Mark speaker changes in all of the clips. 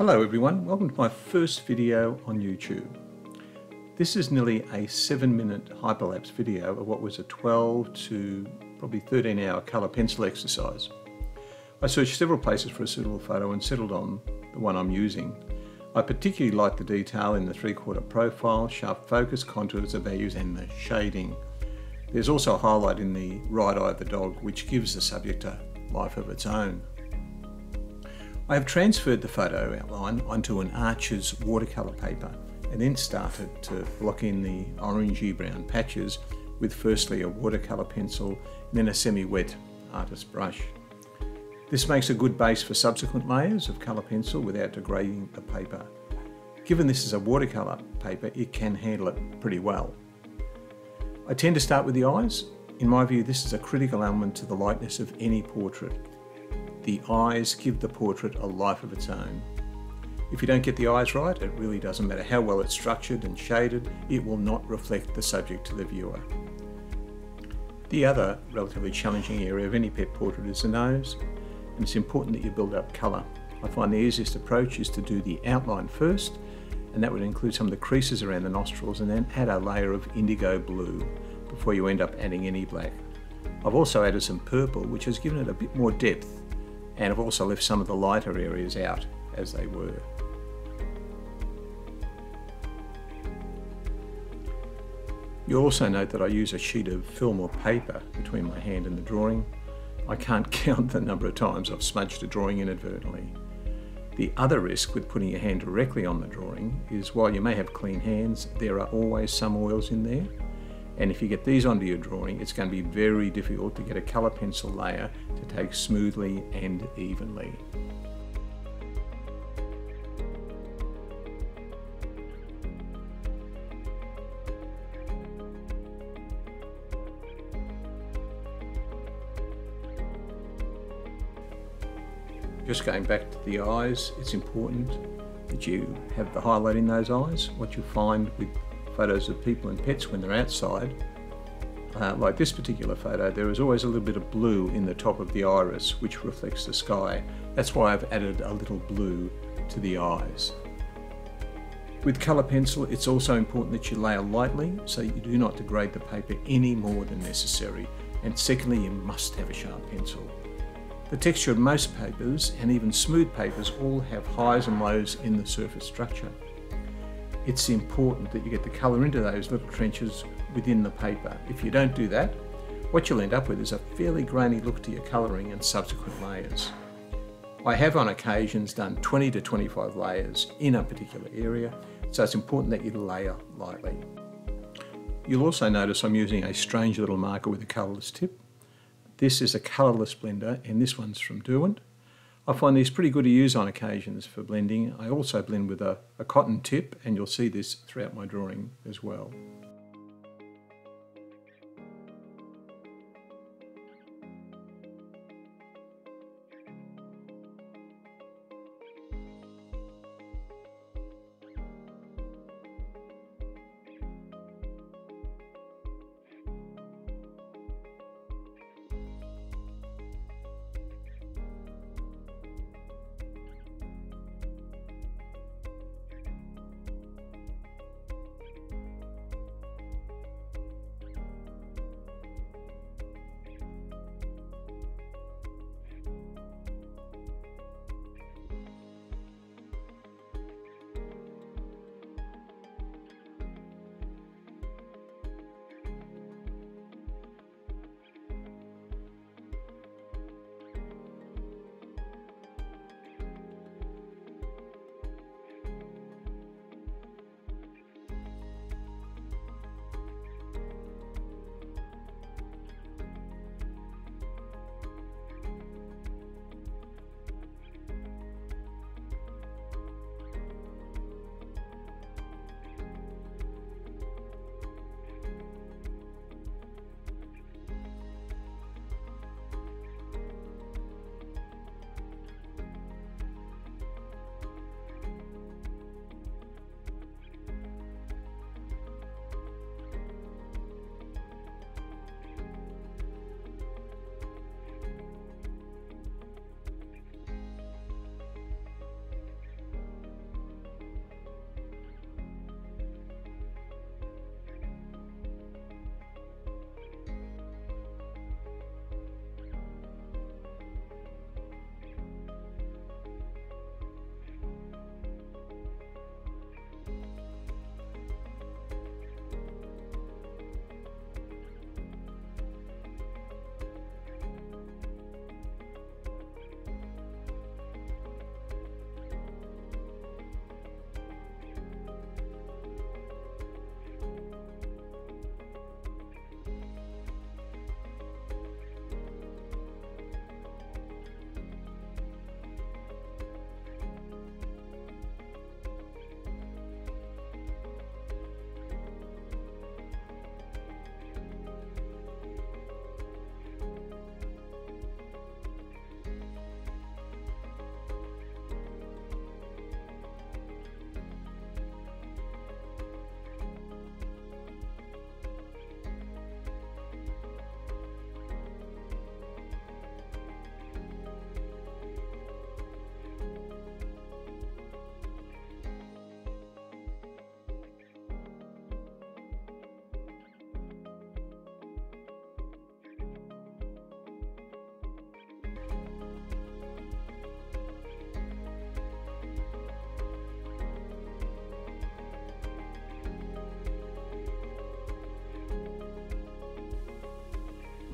Speaker 1: Hello everyone, welcome to my first video on YouTube. This is nearly a 7 minute hyperlapse video of what was a 12 to probably 13 hour colour pencil exercise. I searched several places for a suitable photo and settled on the one I'm using. I particularly like the detail in the 3 quarter profile, sharp focus, contours of values and the shading. There's also a highlight in the right eye of the dog which gives the subject a life of its own. I have transferred the photo outline onto an Arches watercolour paper and then started to block in the orangey brown patches with firstly a watercolour pencil and then a semi-wet artist brush. This makes a good base for subsequent layers of colour pencil without degrading the paper. Given this is a watercolour paper, it can handle it pretty well. I tend to start with the eyes. In my view, this is a critical element to the likeness of any portrait the eyes give the portrait a life of its own. If you don't get the eyes right, it really doesn't matter how well it's structured and shaded, it will not reflect the subject to the viewer. The other relatively challenging area of any pet portrait is the nose, and it's important that you build up colour. I find the easiest approach is to do the outline first, and that would include some of the creases around the nostrils, and then add a layer of indigo blue before you end up adding any black. I've also added some purple, which has given it a bit more depth and I've also left some of the lighter areas out as they were. You'll also note that I use a sheet of film or paper between my hand and the drawing. I can't count the number of times I've smudged a drawing inadvertently. The other risk with putting your hand directly on the drawing is while you may have clean hands, there are always some oils in there and if you get these onto your drawing, it's going to be very difficult to get a colour pencil layer to take smoothly and evenly. Just going back to the eyes, it's important that you have the highlight in those eyes. What you find with photos of people and pets when they're outside, uh, like this particular photo, there is always a little bit of blue in the top of the iris, which reflects the sky. That's why I've added a little blue to the eyes. With colour pencil, it's also important that you layer lightly so you do not degrade the paper any more than necessary. And secondly, you must have a sharp pencil. The texture of most papers, and even smooth papers, all have highs and lows in the surface structure it's important that you get the colour into those little trenches within the paper. If you don't do that, what you'll end up with is a fairly grainy look to your colouring and subsequent layers. I have on occasions done 20 to 25 layers in a particular area, so it's important that you layer lightly. You'll also notice I'm using a strange little marker with a colourless tip. This is a colourless blender and this one's from Derwent. I find these pretty good to use on occasions for blending. I also blend with a, a cotton tip and you'll see this throughout my drawing as well.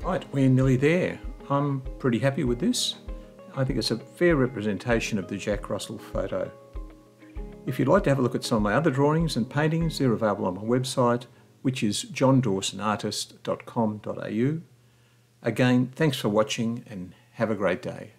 Speaker 1: Right, we're nearly there. I'm pretty happy with this. I think it's a fair representation of the Jack Russell photo. If you'd like to have a look at some of my other drawings and paintings, they're available on my website, which is johndawsonartist.com.au. Again, thanks for watching and have a great day.